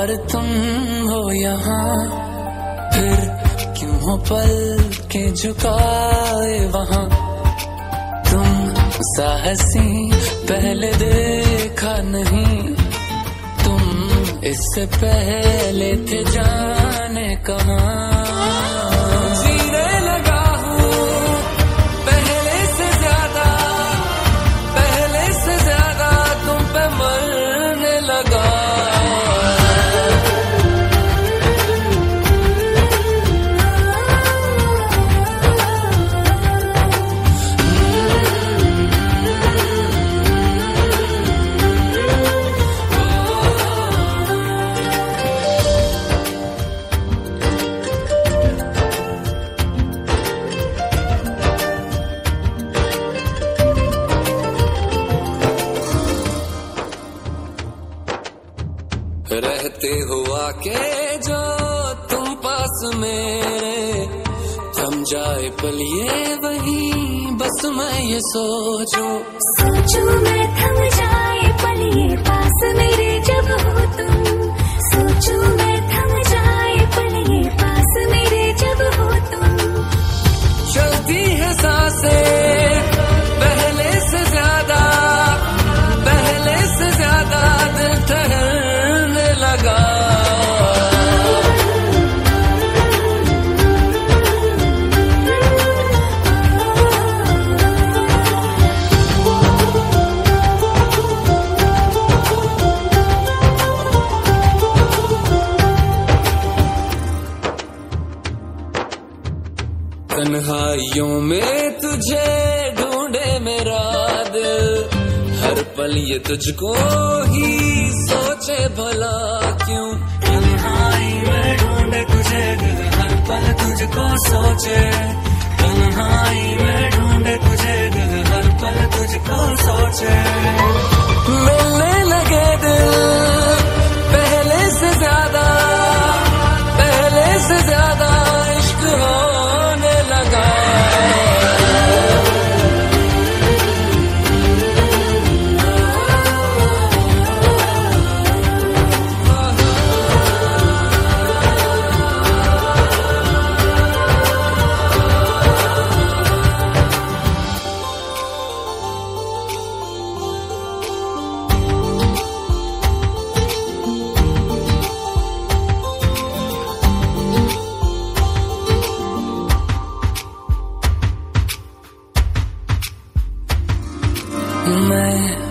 और तुम हो यहाँ। फिर क्यों हो पल के झुकाए वहाँ? तुम साहसी पहले देखा नहीं। तुम इससे पहले थे जाने कहाँ? हुआ के जो तुम पास मेरे, थम जाए पलिए वही, बस मैं ये सोचो। सोचो मैं थम जाए पलिए पास मेरे जब हो तुम, सोचो मैं तन्हाइयों में तुझे ढूंढे मेरा दिल। हर पल ये तुझको ही सोचे भला क्यों? तन्हाई में ढूंढे तुझे दिल, हर पल तुझको सोचे। तन्हाई में ढूंढे तुझे दिल, हर पल तुझको सोचे।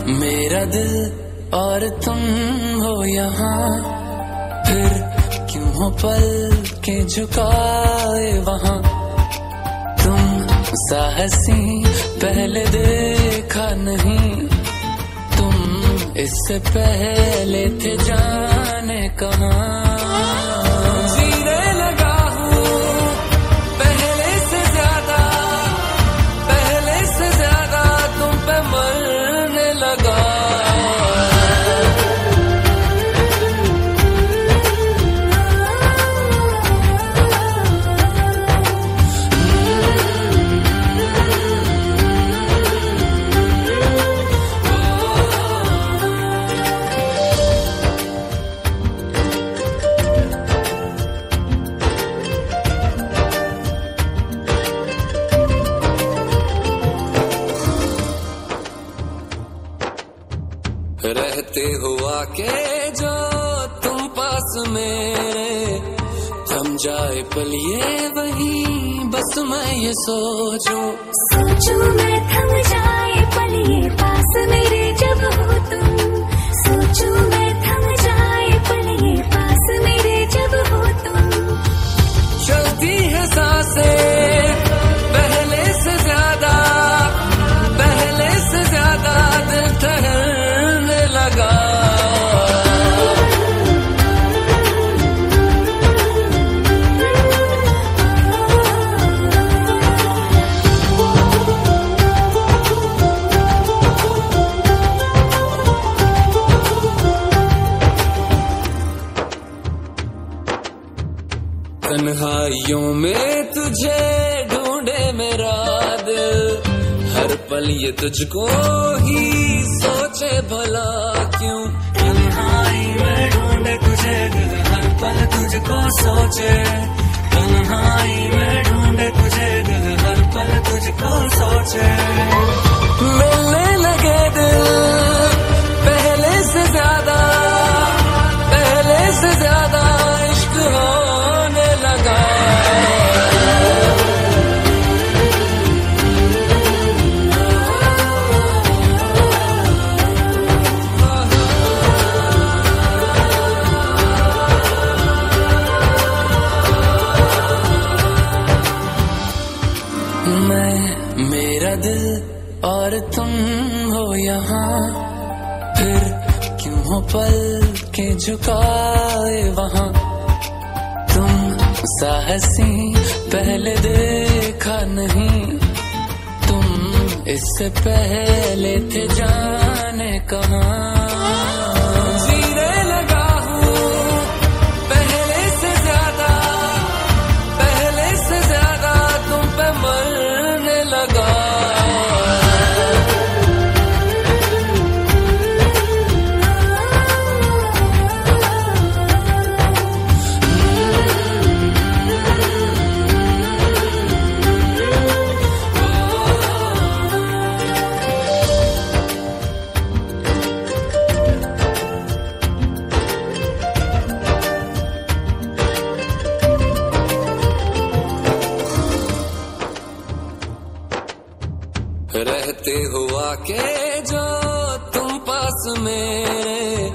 मेरा दिल और तुम हो यहाँ। फिर क्यों हो पल के झुकाए वहाँ? तुम साहसी पहले देखा नहीं। तुम इससे पहले थे जाने कहाँ? के जो तुम पास मेरे थम जाए पलिए वही, बस मैं ये सोचूं। सोचूं मैं थम जाए पलिए पास मेरे जब हो तुम। सोचो मैं थम तन्हाइयों में तुझे ढूंढे मेरा दिल। हर पल ये तुझको ही सोचे भला क्यों? तन्हाई में ढूंढे तुझे दिल हर पल तुझको सोचे। तन्हाई में ढूंढे तुझे दिल हर पल तुझको सोचे। मिलने पल के झुकाए वहा। तुम साहसी, पहले देखा नहीं। तुम इससे पहले थे जाने कहा। रहते हुआ के जो तुम पास मेरे।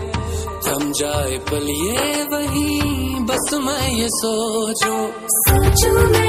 थम जाए पलिए वही, बस मैं ये सोचो। सोचू मैं